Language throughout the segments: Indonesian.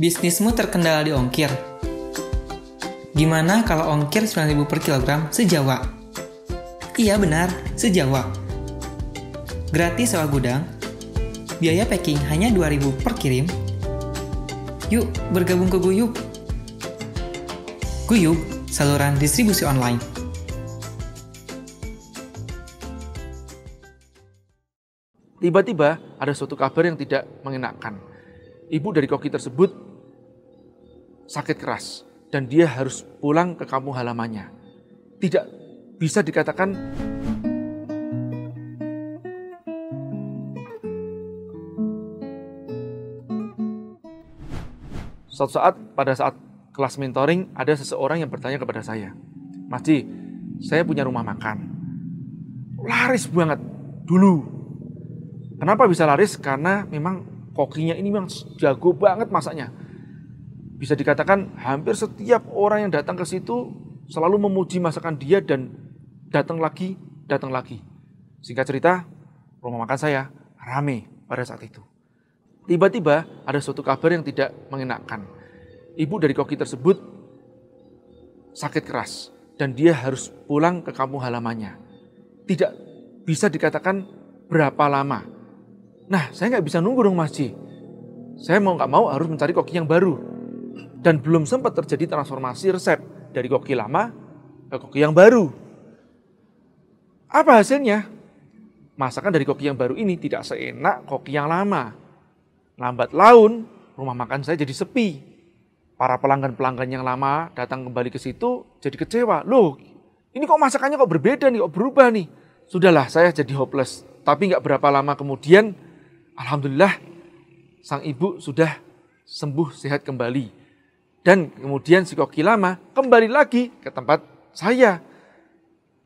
Bisnismu terkendala di ongkir? Gimana kalau ongkir 9.000 per kilogram sejawa? Iya benar, sejawa. Gratis sewa gudang, biaya packing hanya 2.000 per kirim. Yuk, bergabung ke Guyub. Guyub, saluran distribusi online. Tiba-tiba ada suatu kabar yang tidak mengenakan. Ibu dari koki tersebut sakit keras dan dia harus pulang ke kampung halamannya. Tidak bisa dikatakan Suatu saat pada saat kelas mentoring ada seseorang yang bertanya kepada saya, Mas Ji, saya punya rumah makan. Laris banget dulu. Kenapa bisa laris? Karena memang kokinya ini memang jago banget masaknya. Bisa dikatakan hampir setiap orang yang datang ke situ selalu memuji masakan dia dan datang lagi, datang lagi. Singkat cerita, rumah makan saya rame pada saat itu. Tiba-tiba ada suatu kabar yang tidak mengenakan. Ibu dari koki tersebut sakit keras dan dia harus pulang ke kampung halamannya. Tidak bisa dikatakan berapa lama. Nah, saya nggak bisa nunggu dong Mas Ji. Saya mau nggak mau harus mencari koki yang baru. Dan belum sempat terjadi transformasi resep dari koki lama ke koki yang baru. Apa hasilnya? Masakan dari koki yang baru ini tidak seenak koki yang lama. Lambat laun, rumah makan saya jadi sepi. Para pelanggan-pelanggan yang lama datang kembali ke situ jadi kecewa. Loh, ini kok masakannya kok berbeda nih, kok berubah nih. Sudahlah, saya jadi hopeless. Tapi nggak berapa lama kemudian, Alhamdulillah, sang ibu sudah sembuh sehat kembali. Dan kemudian si koki lama kembali lagi ke tempat saya.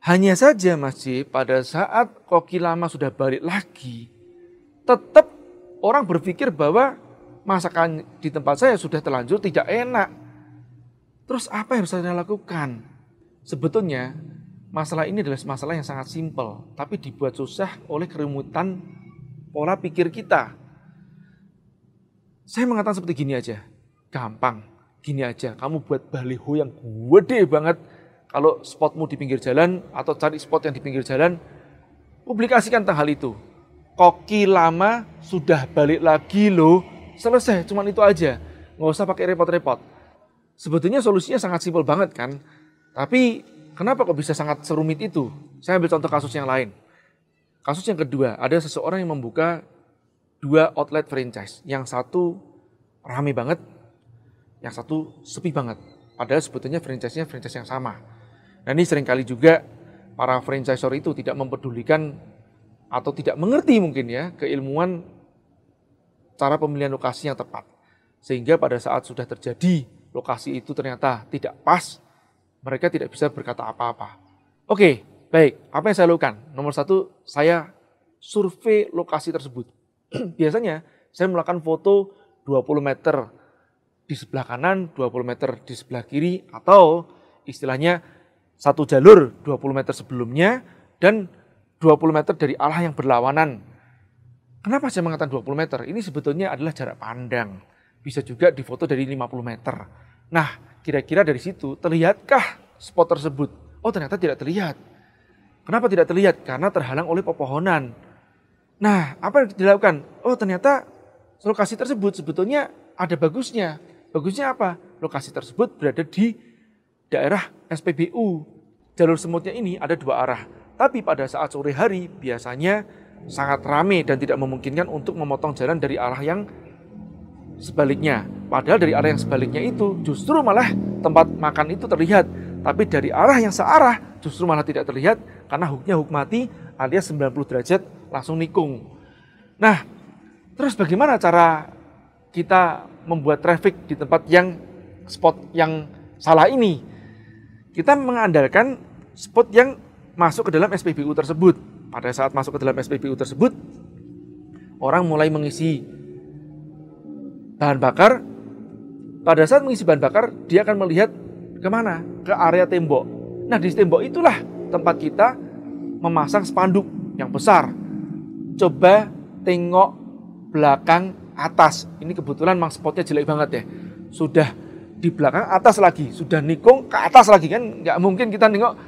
Hanya saja masih pada saat koki lama sudah balik lagi, tetap orang berpikir bahwa masakan di tempat saya sudah terlanjur tidak enak. Terus apa yang harus saya lakukan? Sebetulnya masalah ini adalah masalah yang sangat simpel, tapi dibuat susah oleh keremutan pola pikir kita. Saya mengatakan seperti gini aja, gampang, gini aja. Kamu buat baliho yang gede banget, kalau spotmu di pinggir jalan atau cari spot yang di pinggir jalan, publikasikan tentang hal itu koki lama sudah balik lagi loh. Selesai, cuman itu aja. Nggak usah pakai repot-repot. Sebetulnya solusinya sangat simpel banget kan. Tapi kenapa kok bisa sangat serumit itu? Saya ambil contoh kasus yang lain. Kasus yang kedua, ada seseorang yang membuka dua outlet franchise. Yang satu rame banget, yang satu sepi banget. Padahal sebetulnya franchise-nya franchise yang sama. Nah ini sering kali juga para franchisor itu tidak mempedulikan atau tidak mengerti mungkin ya keilmuan cara pemilihan lokasi yang tepat. Sehingga pada saat sudah terjadi lokasi itu ternyata tidak pas, mereka tidak bisa berkata apa-apa. Oke, baik. Apa yang saya lakukan? Nomor satu, saya survei lokasi tersebut. Biasanya saya melakukan foto 20 meter di sebelah kanan, 20 meter di sebelah kiri, atau istilahnya satu jalur 20 meter sebelumnya dan 20 meter dari Allah yang berlawanan. Kenapa saya mengatakan 20 meter? Ini sebetulnya adalah jarak pandang. Bisa juga difoto dari 50 meter. Nah, kira-kira dari situ terlihatkah spot tersebut? Oh, ternyata tidak terlihat. Kenapa tidak terlihat? Karena terhalang oleh pepohonan. Nah, apa yang dilakukan? Oh, ternyata lokasi tersebut sebetulnya ada bagusnya. Bagusnya apa? Lokasi tersebut berada di daerah SPBU. Jalur semutnya ini ada dua arah tapi pada saat sore hari biasanya sangat ramai dan tidak memungkinkan untuk memotong jalan dari arah yang sebaliknya. Padahal dari arah yang sebaliknya itu justru malah tempat makan itu terlihat. Tapi dari arah yang searah justru malah tidak terlihat karena huknya huk mati alias 90 derajat langsung nikung. Nah, terus bagaimana cara kita membuat traffic di tempat yang spot yang salah ini? Kita mengandalkan spot yang masuk ke dalam SPBU tersebut. Pada saat masuk ke dalam SPBU tersebut, orang mulai mengisi bahan bakar. Pada saat mengisi bahan bakar, dia akan melihat ke mana? Ke area tembok. Nah, di tembok itulah tempat kita memasang spanduk yang besar. Coba tengok belakang atas. Ini kebetulan mang spotnya jelek banget ya. sudah di belakang atas lagi, sudah nikung ke atas lagi kan nggak mungkin kita nengok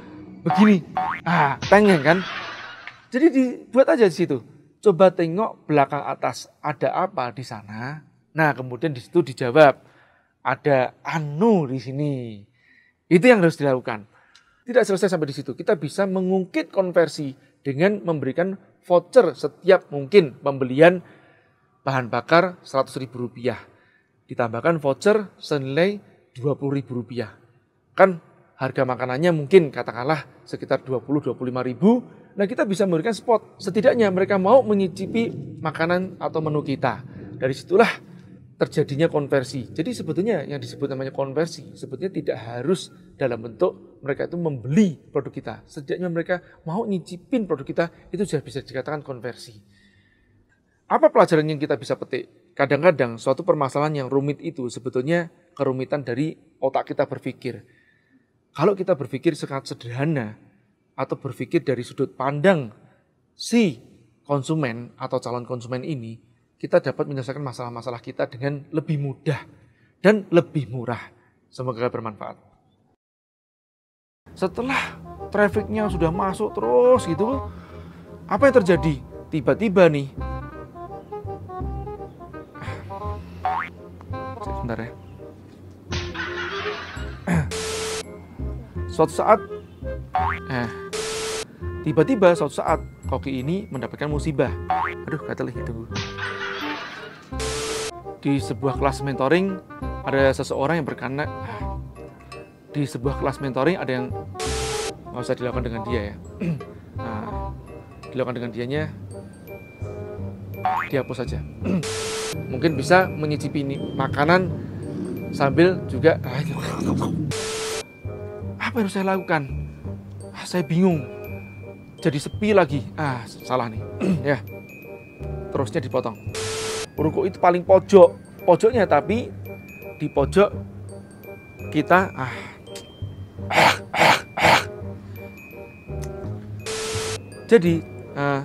begini. Ah, pengen kan? Jadi dibuat aja di situ. Coba tengok belakang atas ada apa di sana. Nah, kemudian di situ dijawab ada anu di sini. Itu yang harus dilakukan. Tidak selesai sampai di situ. Kita bisa mengungkit konversi dengan memberikan voucher setiap mungkin pembelian bahan bakar Rp100.000. Ditambahkan voucher senilai Rp20.000. Kan harga makanannya mungkin katakanlah sekitar 20-25 ribu. Nah kita bisa memberikan spot. Setidaknya mereka mau menyicipi makanan atau menu kita. Dari situlah terjadinya konversi. Jadi sebetulnya yang disebut namanya konversi sebetulnya tidak harus dalam bentuk mereka itu membeli produk kita. Setidaknya mereka mau nyicipin produk kita itu sudah bisa dikatakan konversi. Apa pelajaran yang kita bisa petik? Kadang-kadang suatu permasalahan yang rumit itu sebetulnya kerumitan dari otak kita berpikir. Kalau kita berpikir sangat sederhana atau berpikir dari sudut pandang si konsumen atau calon konsumen ini, kita dapat menyelesaikan masalah-masalah kita dengan lebih mudah dan lebih murah. Semoga bermanfaat. Setelah trafficnya sudah masuk terus gitu, apa yang terjadi? Tiba-tiba nih, sebentar ya. Suatu saat, eh, tiba-tiba suatu saat koki ini mendapatkan musibah. Aduh, gatel nih, tunggu di sebuah kelas mentoring ada seseorang yang berkana di sebuah kelas mentoring ada yang nggak usah dilakukan dengan dia ya. Nah, dilakukan dengan dianya dihapus saja mungkin bisa menyicipi ini makanan sambil juga apa yang saya lakukan? Ah, saya bingung. Jadi sepi lagi. Ah salah nih. Ya. Terusnya dipotong. Ruku itu paling pojok. Pojoknya tapi di pojok kita ah. jadi uh,